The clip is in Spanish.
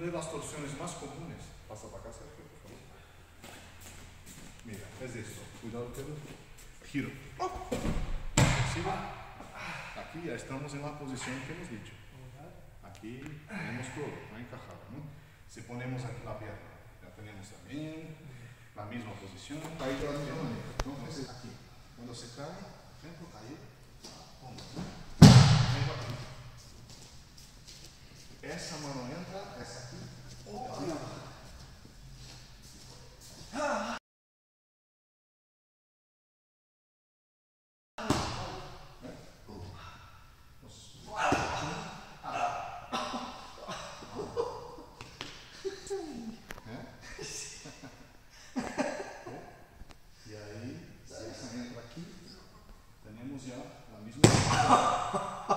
una de las torsiones más comunes. Pasa para acá, Sergio, por favor. Mira, es esto. Cuidado que giro. Flexible. Aquí ya estamos en la posición que hemos dicho. Aquí tenemos todo, ha encajado, ¿no? Si ponemos aquí la pierna, ya tenemos también la misma posición. Caído de la. Entonces, aquí, cuando se cae, ejemplo, ¿no? Vengo aquí. Essa mano entra, essa Amusement.